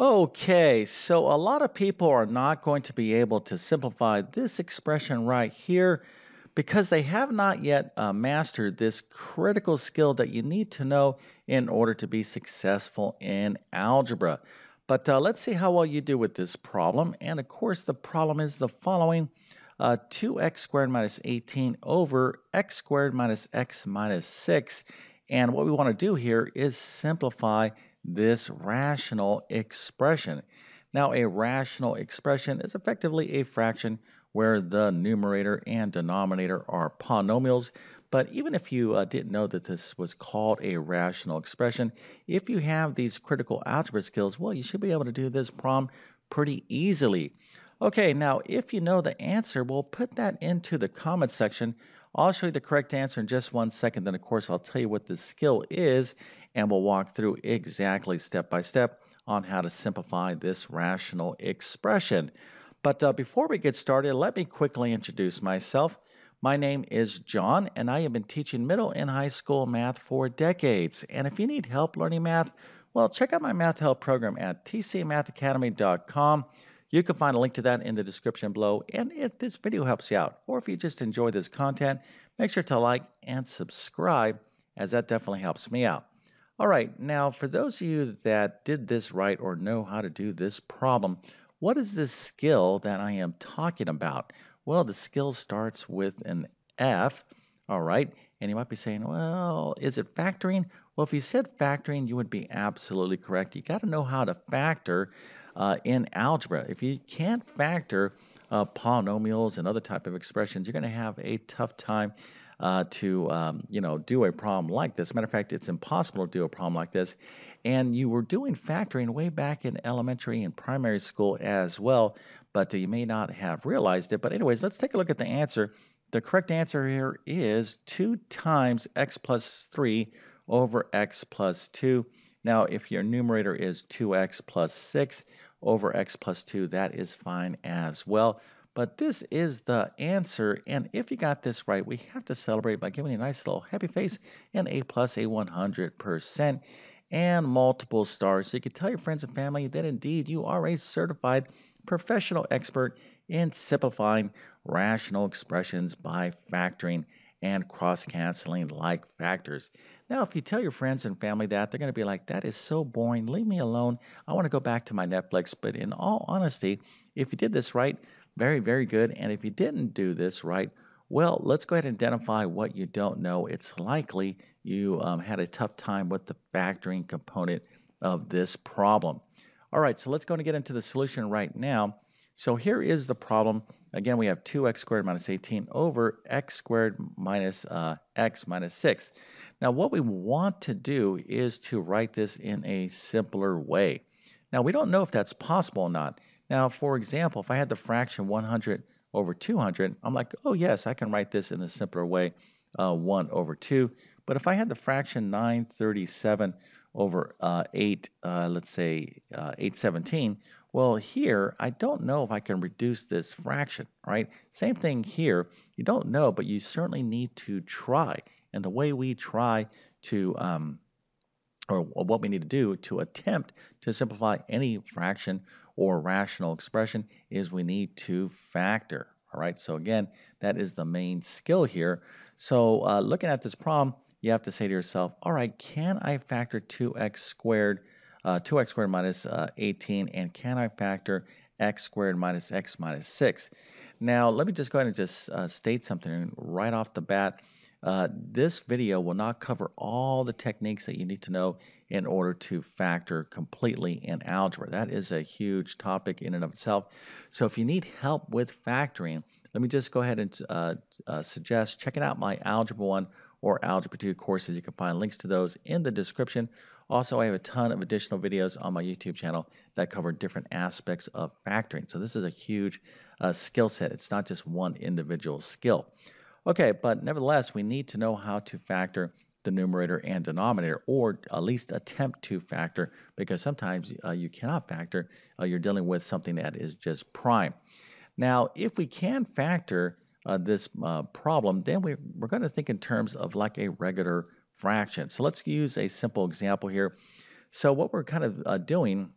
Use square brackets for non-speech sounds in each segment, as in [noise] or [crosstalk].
Okay, so a lot of people are not going to be able to simplify this expression right here because they have not yet uh, mastered this critical skill that you need to know in order to be successful in algebra. But uh, let's see how well you do with this problem. And of course, the problem is the following. Uh, 2x squared minus 18 over x squared minus x minus 6. And what we want to do here is simplify this rational expression. Now, a rational expression is effectively a fraction where the numerator and denominator are polynomials. But even if you uh, didn't know that this was called a rational expression, if you have these critical algebra skills, well, you should be able to do this problem pretty easily. Okay, now if you know the answer, we'll put that into the comment section. I'll show you the correct answer in just one second. Then, of course, I'll tell you what the skill is, and we'll walk through exactly step by step on how to simplify this rational expression. But uh, before we get started, let me quickly introduce myself. My name is John, and I have been teaching middle and high school math for decades. And if you need help learning math, well, check out my math help program at tcmathacademy.com. You can find a link to that in the description below. And if this video helps you out, or if you just enjoy this content, make sure to like and subscribe, as that definitely helps me out. All right, now for those of you that did this right or know how to do this problem, what is this skill that I am talking about? Well, the skill starts with an F, all right? And you might be saying, well, is it factoring? Well, if you said factoring, you would be absolutely correct. You got to know how to factor uh, in algebra. If you can't factor uh, polynomials and other type of expressions, you're going to have a tough time uh, to um, you know do a problem like this. Matter of fact, it's impossible to do a problem like this. And you were doing factoring way back in elementary and primary school as well, but you may not have realized it. But anyways, let's take a look at the answer. The correct answer here is 2 times x plus 3 over x plus 2. Now, if your numerator is 2x plus 6, over x plus 2, that is fine as well. But this is the answer, and if you got this right, we have to celebrate by giving you a nice little happy face and A plus a 100% and multiple stars. So you can tell your friends and family that indeed you are a certified professional expert in simplifying rational expressions by factoring and cross-canceling like factors. Now, if you tell your friends and family that, they're going to be like, that is so boring. Leave me alone. I want to go back to my Netflix. But in all honesty, if you did this right, very, very good. And if you didn't do this right, well, let's go ahead and identify what you don't know. It's likely you um, had a tough time with the factoring component of this problem. All right, so let's go and get into the solution right now. So here is the problem. Again, we have 2x squared minus 18 over x squared minus uh, x minus 6. Now what we want to do is to write this in a simpler way. Now we don't know if that's possible or not. Now for example, if I had the fraction 100 over 200, I'm like, oh yes, I can write this in a simpler way, uh, 1 over 2. But if I had the fraction 937 over uh, 8, uh, let's say uh, 817, well here, I don't know if I can reduce this fraction, right? Same thing here, you don't know, but you certainly need to try. And the way we try to, um, or what we need to do to attempt to simplify any fraction or rational expression is we need to factor. All right, so again, that is the main skill here. So uh, looking at this problem, you have to say to yourself, all right, can I factor 2x squared, uh, 2x squared minus uh, 18, and can I factor x squared minus x minus 6? Now, let me just go ahead and just uh, state something right off the bat. Uh, this video will not cover all the techniques that you need to know in order to factor completely in algebra. That is a huge topic in and of itself. So if you need help with factoring, let me just go ahead and uh, uh, suggest checking out my Algebra 1 or Algebra 2 courses. You can find links to those in the description. Also, I have a ton of additional videos on my YouTube channel that cover different aspects of factoring. So this is a huge uh, skill set. It's not just one individual skill. Okay, but nevertheless, we need to know how to factor the numerator and denominator, or at least attempt to factor, because sometimes uh, you cannot factor. Uh, you're dealing with something that is just prime. Now, if we can factor uh, this uh, problem, then we, we're going to think in terms of like a regular fraction. So let's use a simple example here. So what we're kind of uh, doing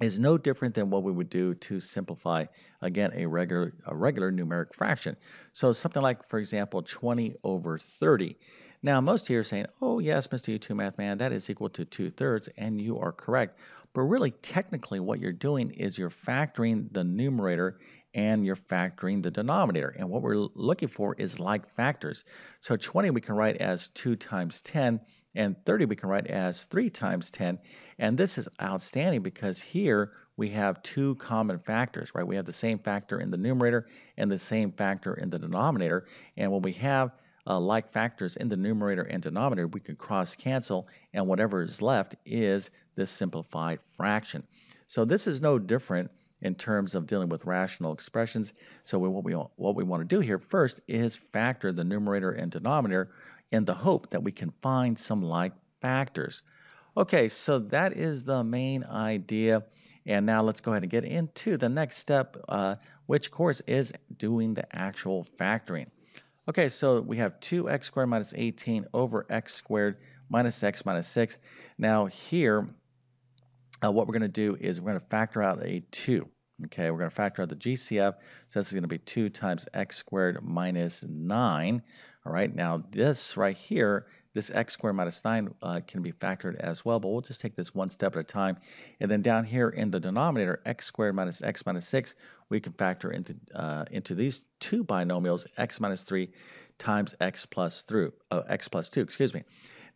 is no different than what we would do to simplify, again, a regular, a regular numeric fraction. So something like, for example, 20 over 30. Now, most here are saying, oh, yes, Mr. YouTube Math Man, that is equal to 2 thirds, and you are correct. But really, technically, what you're doing is you're factoring the numerator and you're factoring the denominator. And what we're looking for is like factors. So 20 we can write as 2 times 10, and 30 we can write as 3 times 10. And this is outstanding because here we have two common factors, right? We have the same factor in the numerator and the same factor in the denominator. And when we have uh, like factors in the numerator and denominator, we can cross cancel, and whatever is left is this simplified fraction. So this is no different in terms of dealing with rational expressions. So what we, what we want to do here first is factor the numerator and denominator in the hope that we can find some like factors. Okay, so that is the main idea. And now let's go ahead and get into the next step, uh, which course is doing the actual factoring. Okay, so we have 2x squared minus 18 over x squared minus x minus 6. Now here, uh, what we're going to do is we're going to factor out a 2. Okay, we're going to factor out the GCF. So this is going to be 2 times x squared minus 9. All right, now this right here, this x squared minus 9 uh, can be factored as well, but we'll just take this one step at a time. And then down here in the denominator, x squared minus x minus 6, we can factor into, uh, into these two binomials, x minus 3 times x plus, through, uh, x plus 2, excuse me.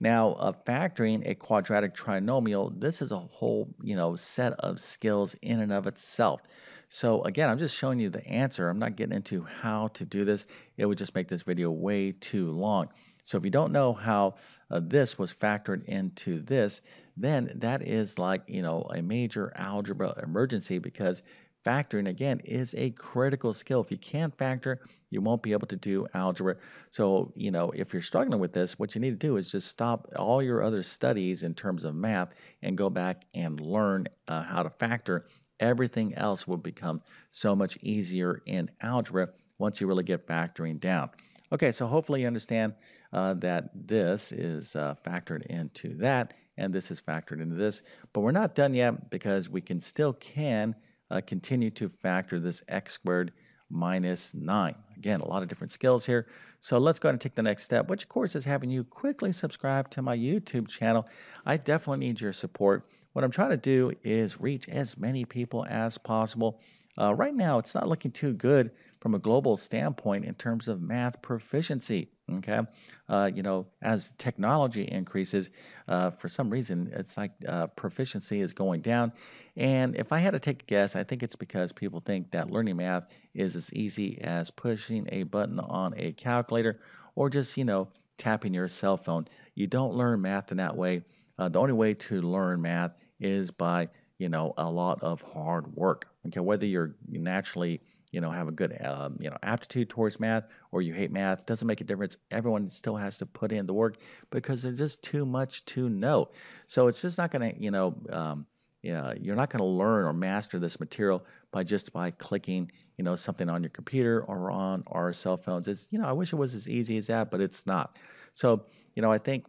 Now, uh, factoring a quadratic trinomial, this is a whole, you know, set of skills in and of itself. So again, I'm just showing you the answer. I'm not getting into how to do this. It would just make this video way too long. So if you don't know how uh, this was factored into this, then that is like, you know, a major algebra emergency because Factoring, again, is a critical skill. If you can't factor, you won't be able to do algebra. So, you know, if you're struggling with this, what you need to do is just stop all your other studies in terms of math and go back and learn uh, how to factor. Everything else will become so much easier in algebra once you really get factoring down. Okay, so hopefully you understand uh, that this is uh, factored into that and this is factored into this. But we're not done yet because we can still can uh, continue to factor this x squared minus 9. Again, a lot of different skills here. So let's go ahead and take the next step, which of course is having you quickly subscribe to my YouTube channel. I definitely need your support. What I'm trying to do is reach as many people as possible. Uh, right now, it's not looking too good from a global standpoint in terms of math proficiency. Okay, uh, you know, as technology increases, uh, for some reason, it's like uh, proficiency is going down. And if I had to take a guess, I think it's because people think that learning math is as easy as pushing a button on a calculator or just, you know, tapping your cell phone. You don't learn math in that way. Uh, the only way to learn math is by, you know, a lot of hard work. Okay, whether you're naturally you know, have a good, um, you know, aptitude towards math or you hate math, doesn't make a difference. Everyone still has to put in the work because there's just too much to know. So it's just not going to, you know, um, yeah, you're not going to learn or master this material by just by clicking, you know, something on your computer or on our cell phones. It's, you know, I wish it was as easy as that, but it's not. So, you know, I think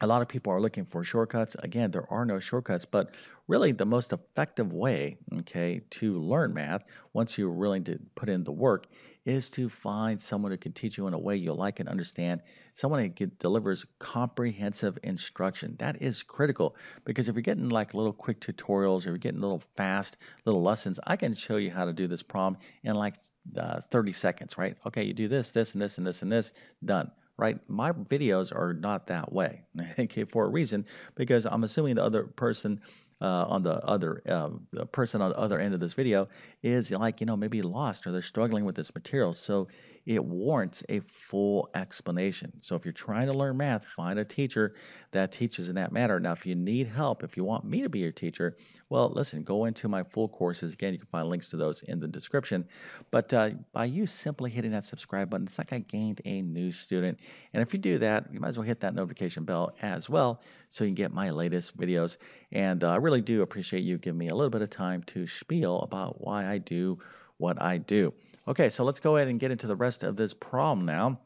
a lot of people are looking for shortcuts. Again, there are no shortcuts, but really the most effective way, okay, to learn math once you're willing to put in the work is to find someone who can teach you in a way you like and understand, someone who get, delivers comprehensive instruction. That is critical because if you're getting like little quick tutorials or you're getting little fast little lessons, I can show you how to do this problem in like uh, 30 seconds, right? Okay, you do this, this, and this, and this, and this, done right? My videos are not that way, [laughs] okay, for a reason, because I'm assuming the other person uh, on the other uh, person on the other end of this video is like you know maybe lost or they're struggling with this material so it warrants a full explanation. So if you're trying to learn math find a teacher that teaches in that matter. Now if you need help if you want me to be your teacher well listen go into my full courses. Again you can find links to those in the description. But uh, by you simply hitting that subscribe button it's like i gained a new student. And if you do that you might as well hit that notification bell as well so you can get my latest videos. And uh, I really do appreciate you giving me a little bit of time to spiel about why I do what I do. Okay, so let's go ahead and get into the rest of this problem now.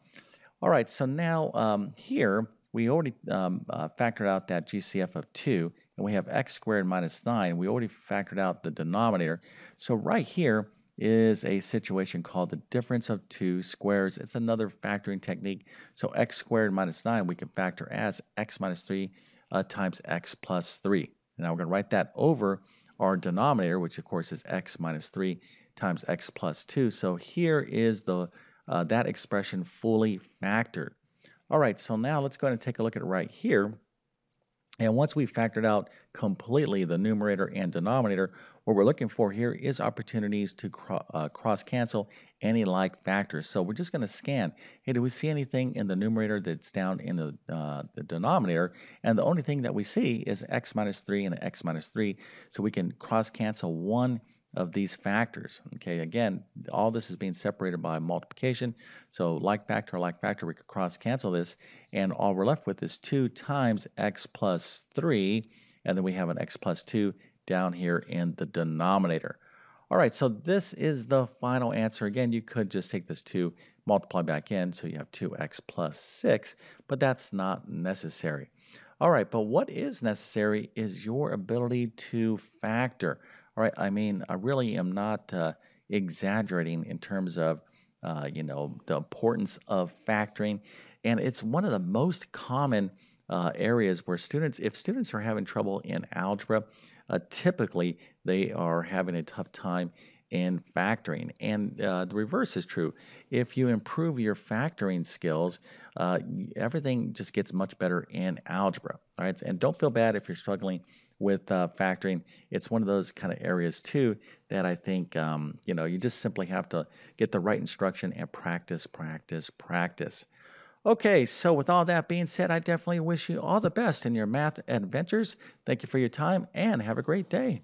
All right, so now um, here we already um, uh, factored out that GCF of 2, and we have x squared minus 9. We already factored out the denominator. So right here is a situation called the difference of two squares. It's another factoring technique. So x squared minus 9 we can factor as x minus 3 uh, times x plus 3. Now we're going to write that over our denominator, which of course is x minus 3 times x plus 2. So here is the uh, that expression fully factored. All right, so now let's go ahead and take a look at right here. And once we've factored out completely the numerator and denominator, what we're looking for here is opportunities to cro uh, cross cancel any like factors. So we're just going to scan. Hey, do we see anything in the numerator that's down in the, uh, the denominator? And the only thing that we see is x minus 3 and x minus 3. So we can cross cancel one of these factors. Okay, again, all this is being separated by multiplication. So like factor, like factor, we could cross cancel this. And all we're left with is 2 times x plus 3. And then we have an x plus 2 down here in the denominator. All right, so this is the final answer. Again, you could just take this 2, multiply back in, so you have 2x plus 6, but that's not necessary. All right, but what is necessary is your ability to factor. Right, I mean, I really am not uh, exaggerating in terms of, uh, you know, the importance of factoring. And it's one of the most common uh, areas where students, if students are having trouble in algebra, uh, typically they are having a tough time in factoring. And uh, the reverse is true. If you improve your factoring skills, uh, everything just gets much better in algebra. All right, and don't feel bad if you're struggling with uh, factoring. It's one of those kind of areas too that I think um, you know you just simply have to get the right instruction and practice, practice, practice. Okay, so with all that being said, I definitely wish you all the best in your math adventures. Thank you for your time and have a great day.